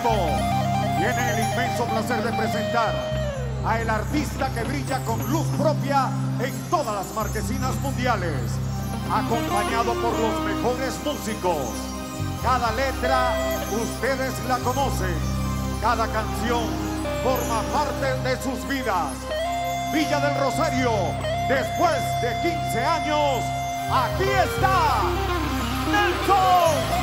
Tiene el inmenso placer de presentar a el artista que brilla con luz propia en todas las marquesinas mundiales, acompañado por los mejores músicos. Cada letra ustedes la conocen, cada canción forma parte de sus vidas. Villa del Rosario, después de 15 años, aquí está Nelson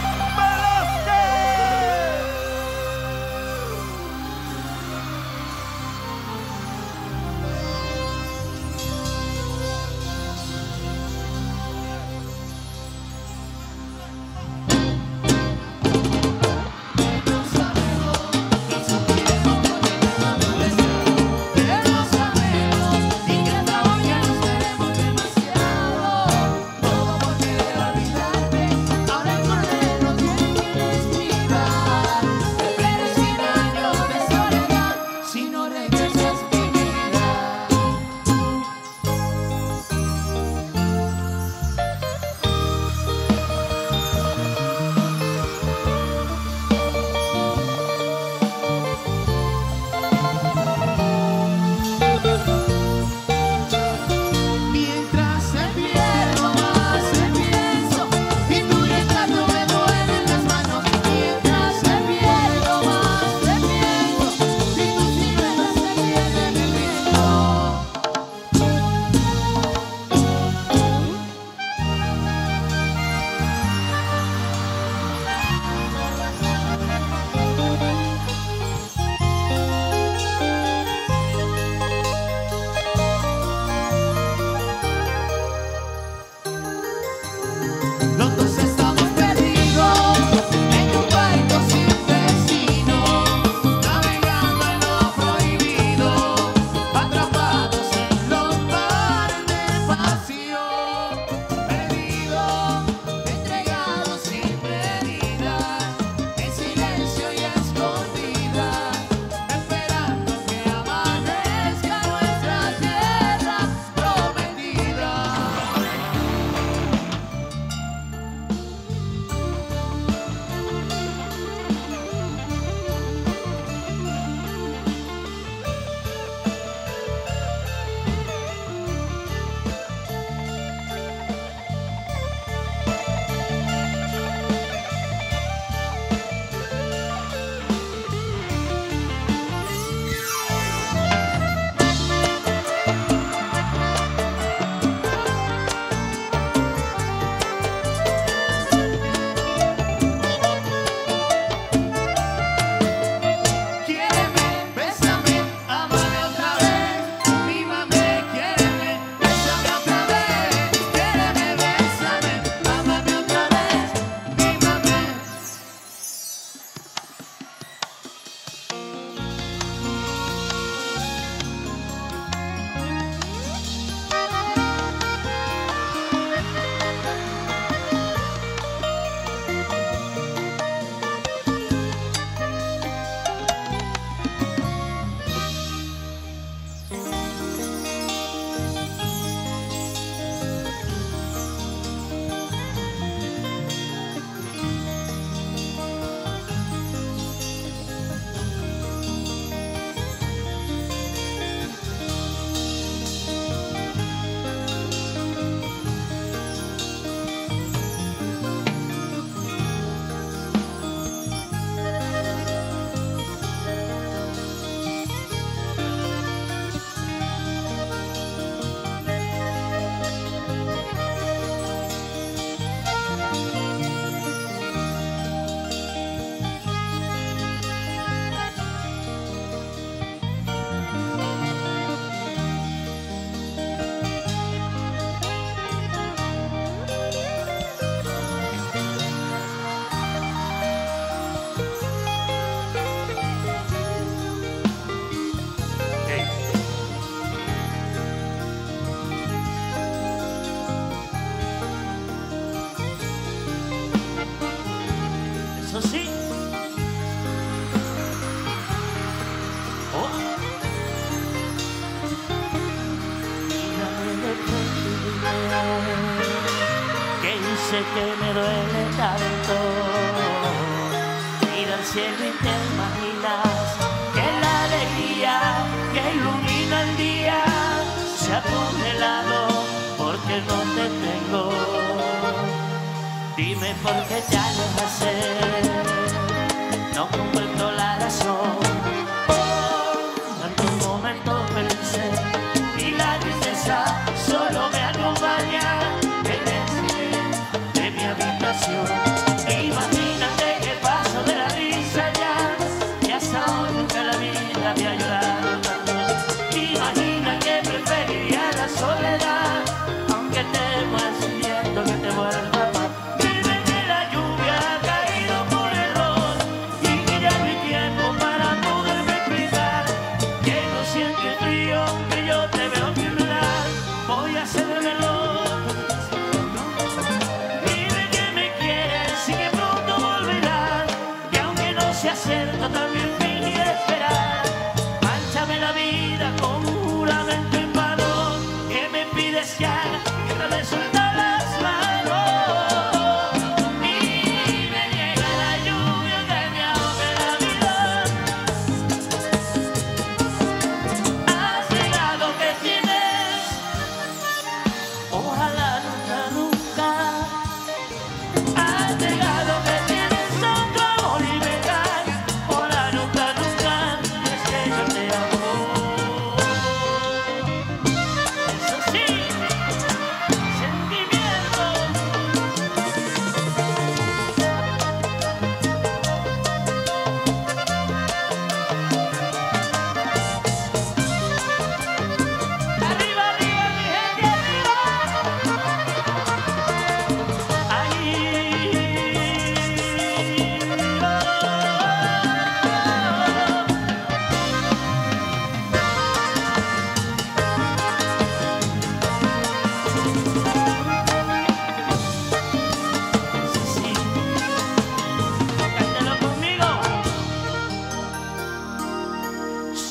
said.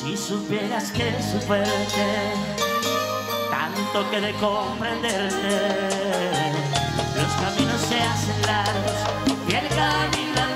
Si supieras que suerte tanto que de comprenderte, los caminos se hacen largos y el camino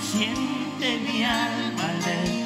siente mi alma al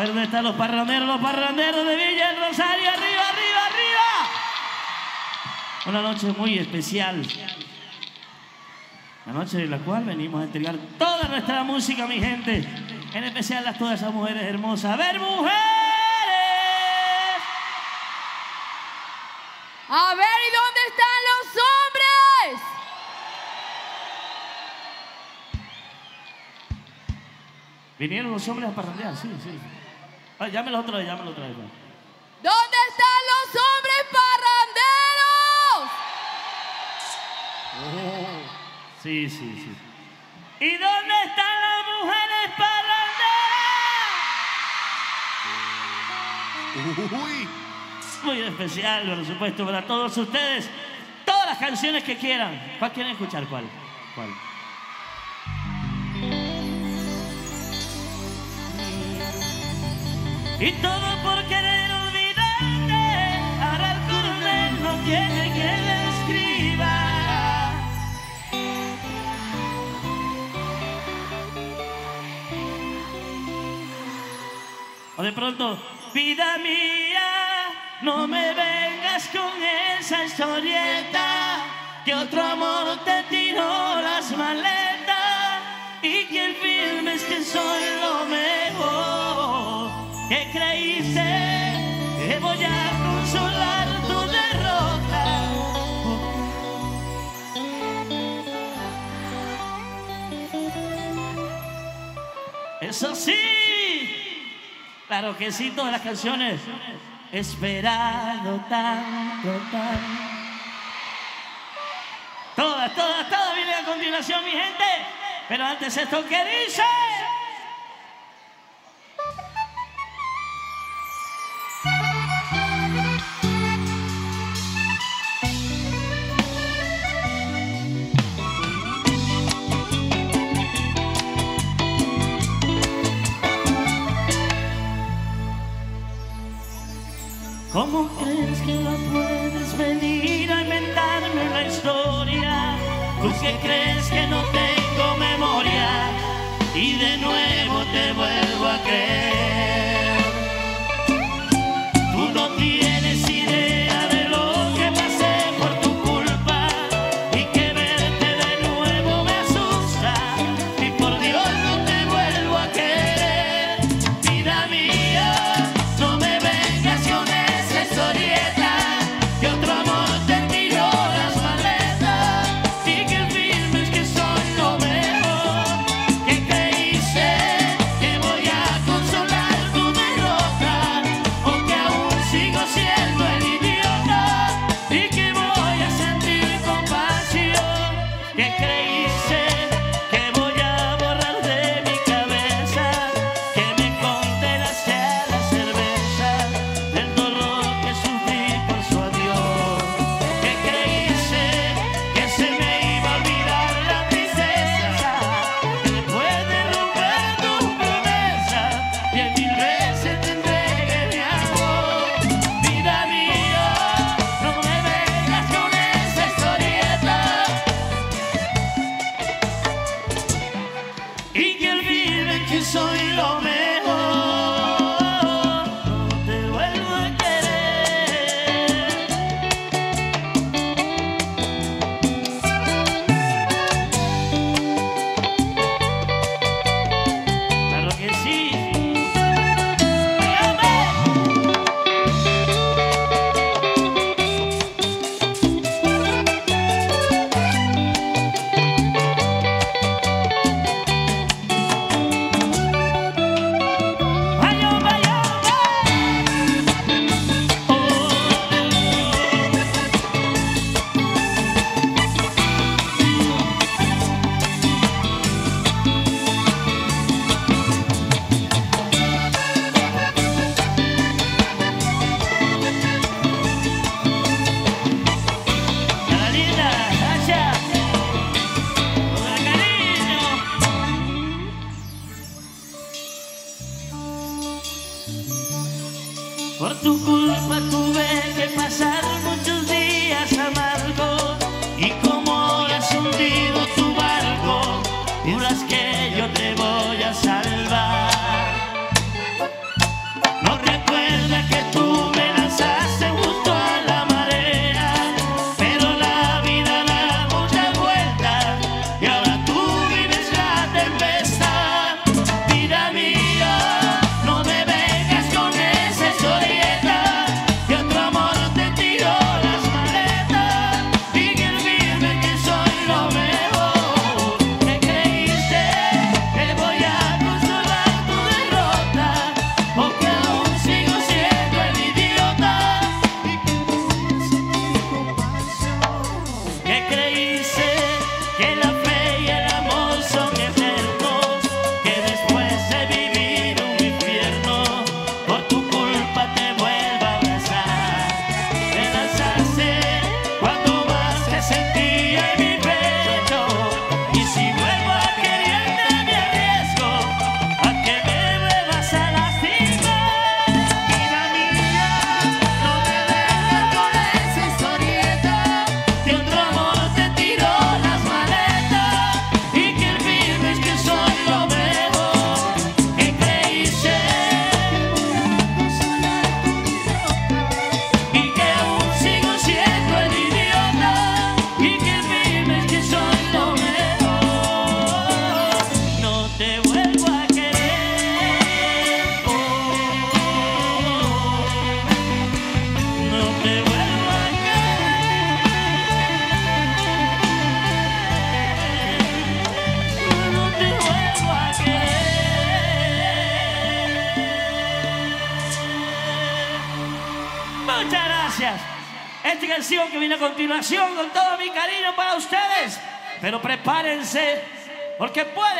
A ver dónde están los parranderos, los parranderos de Villa del Rosario. Arriba, arriba, arriba. Una noche muy especial. La noche en la cual venimos a entregar toda nuestra música, mi gente. En especial a todas esas mujeres hermosas. A ver, mujeres. A ver, ¿y dónde están los hombres? Vinieron los hombres a parrandear, sí, sí. Ah, llámelo otra vez, llámelo otra vez. ¿Dónde están los hombres parranderos? Sí, sí, sí. ¿Y dónde están las mujeres parranderas? Uy, Muy especial, por supuesto, para todos ustedes. Todas las canciones que quieran. ¿Cuál quieren escuchar? ¿Cuál? ¿Cuál? Y todo por querer olvidarte. Ahora el coronel no tiene le escriba. O de pronto, vida mía, no me vengas con esa historieta, que otro amor te tiró las maletas y que el es que soy lo mejor. Que creíste que voy a consolar tu derrota. Eso sí, claro que sí, todas las canciones. Esperado tanto, tanto. Todas, todas, todas vienen a continuación, mi gente. Pero antes esto que dice.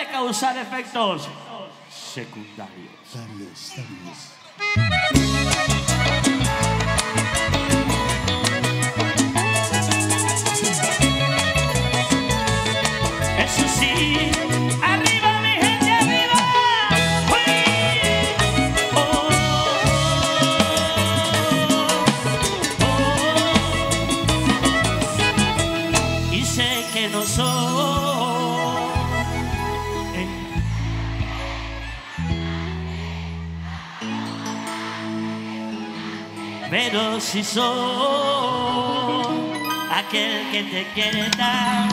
puede causar efectos secundarios. Eso sí. si soy aquel que te quiere dar.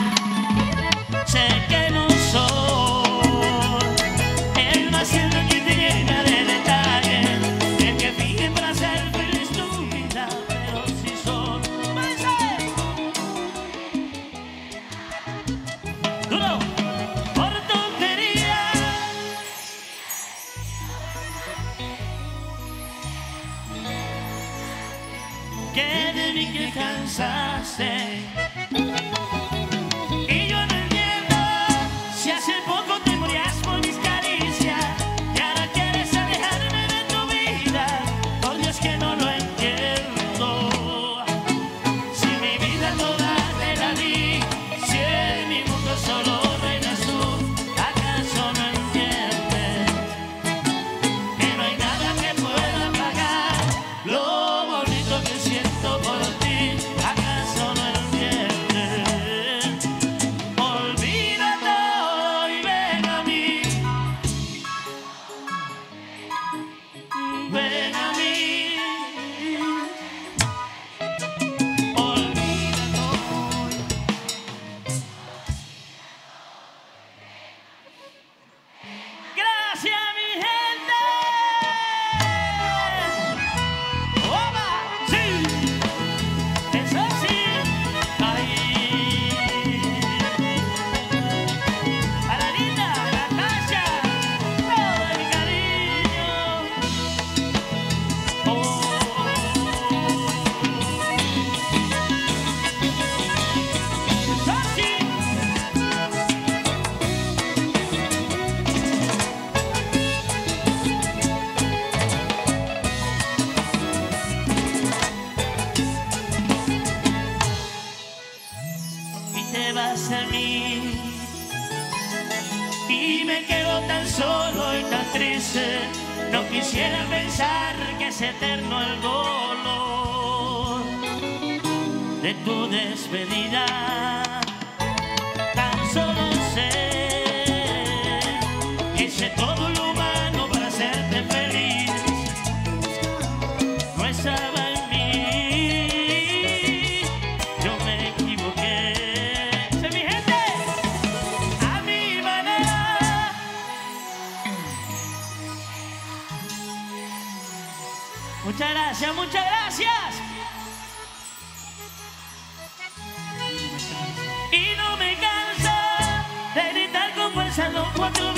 Sé que I say No quisiera pensar que es eterno el dolor de tu despedida. Tan solo sé que sé todo lo gracias, muchas gracias. Y no me cansa de gritar con fuerza los cuatro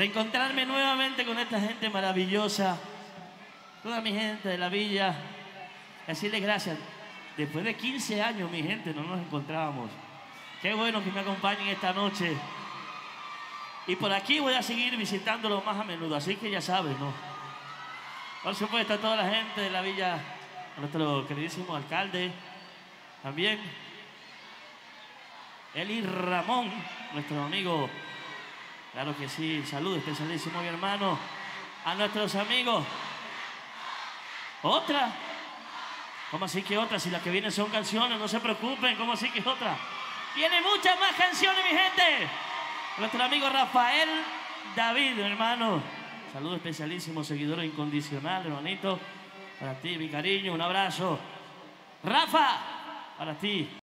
reencontrarme nuevamente con esta gente maravillosa, toda mi gente de la villa, decirles gracias. Después de 15 años, mi gente, no nos encontrábamos. Qué bueno que me acompañen esta noche. Y por aquí voy a seguir visitándolos más a menudo, así que ya saben, ¿no? Por supuesto, a toda la gente de la villa, nuestro queridísimo alcalde, también Eli Ramón, nuestro amigo Claro que sí, salud especialísimo mi hermano. A nuestros amigos. ¿Otra? ¿Cómo así que otra? Si las que vienen son canciones, no se preocupen, ¿cómo así que otra? Viene muchas más canciones, mi gente. Nuestro amigo Rafael David, hermano. Saludo especialísimo, seguidor incondicional, hermanito. Para ti, mi cariño, un abrazo. Rafa, para ti.